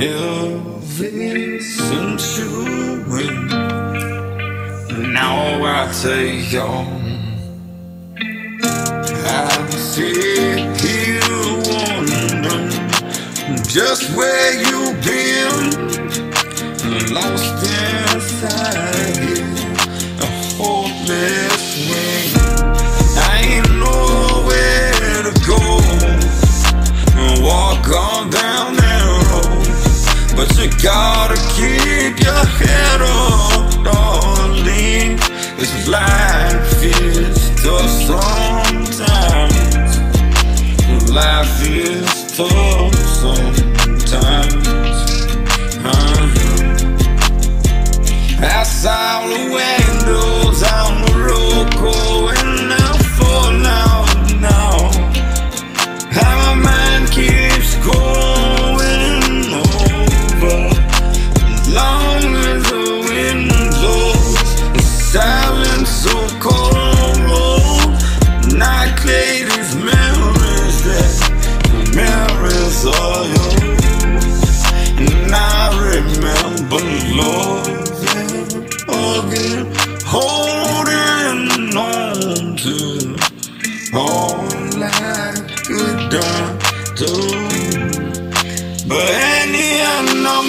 Elvis and chewing. Now I take on. I sit here wondering just where you've been. Lost inside a hopeless swing. I ain't nowhere to go. Walk on down gotta keep your head up, darling. This life is tough sometimes. Life is tough sometimes. Uh-huh. Pass all the windows And these memories that memories are yours. And I remember loving again, holding on to all I could do. But anyhow, I'm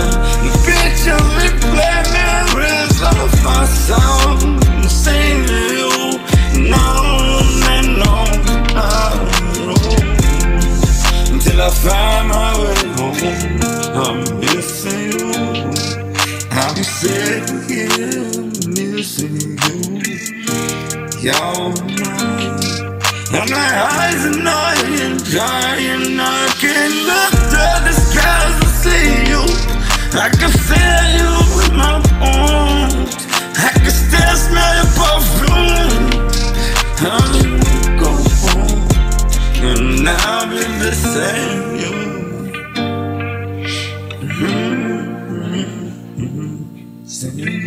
I'm missing you. Be sitting here missing you. Y'all night. And my eyes are dying, dying. I can look to the skies and see you. I can feel you with my arms. I can still smell your perfume. I'm go home. And I'll be missing you. Missing